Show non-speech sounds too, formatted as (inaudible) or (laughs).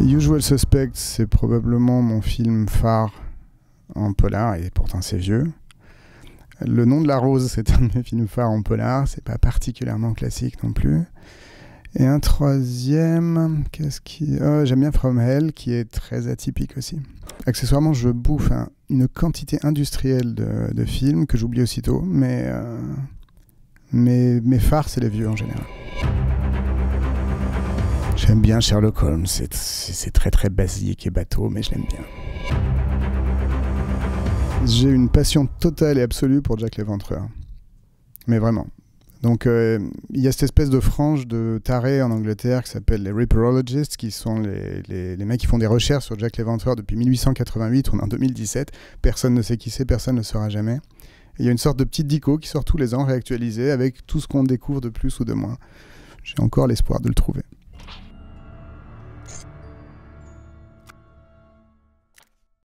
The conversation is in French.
Usual Suspect, c'est probablement mon film phare en polar, et pourtant c'est vieux. Le nom de la rose, (laughs) c'est un de mes films phares en polar, c'est pas particulièrement classique non plus. Et un troisième, qu'est-ce qui. Oh, J'aime bien From Hell, qui est très atypique aussi. Accessoirement, je bouffe un- une quantité industrielle de, films que j'oublie aussitôt, mais, euh, mais mes phares, c'est les vieux en général. J'aime bien Sherlock Holmes, c'est très très basique et bateau, mais je l'aime bien. J'ai une passion totale et absolue pour Jack l'Éventreur. Mais vraiment. Donc euh, il y a cette espèce de frange de tarés en Angleterre qui s'appelle les Ripperologists, qui sont les, les- mecs qui font des recherches sur Jack l'Éventreur depuis 1888, on est en 2017. Personne ne sait qui c'est, personne ne le saura jamais. Il y a une sorte de petite dico qui sort tous les ans réactualisée avec tout ce qu'on découvre de plus ou de moins. J'ai encore l'espoir de le trouver.